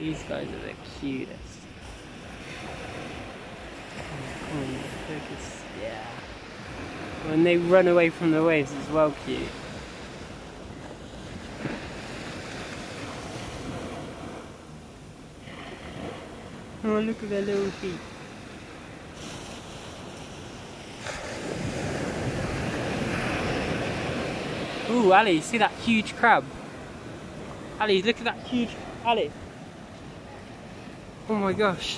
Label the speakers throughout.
Speaker 1: These guys are the cutest. Oh, focus. Yeah. When they run away from the waves, it's well cute. Oh, look at their little feet. Ooh, Ali, see that huge crab? Ali, look at that huge... Ali! Oh my gosh.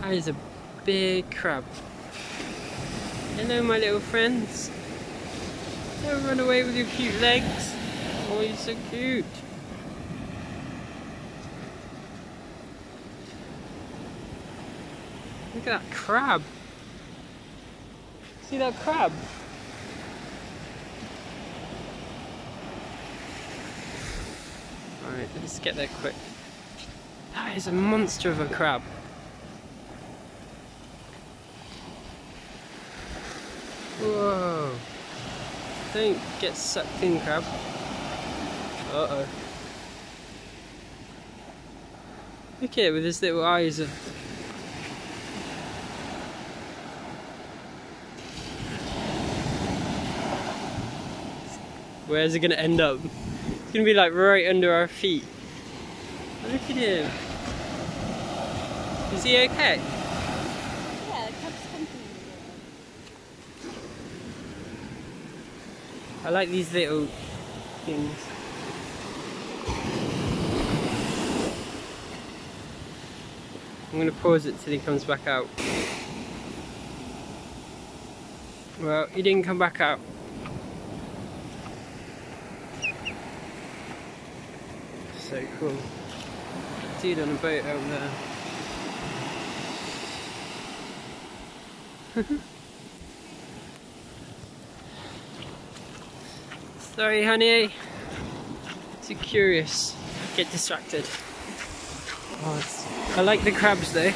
Speaker 1: That is a big crab. Hello, my little friends. Don't run away with your cute legs. Oh, you're so cute. Look at that crab. See that crab? Let's get there quick. That is a monster of a crab. Whoa. Don't get sucked in, crab. Uh-oh. Look at it with his little eyes of Where's it gonna end up? It's gonna be like right under our feet. Look at him. Is he okay?
Speaker 2: Yeah, the crab's comfortable.
Speaker 1: I like these little things. I'm gonna pause it till he comes back out. Well, he didn't come back out. So cool. Dude on a boat out there. Sorry, honey. Too curious. Get distracted. Oh, I like the crabs though.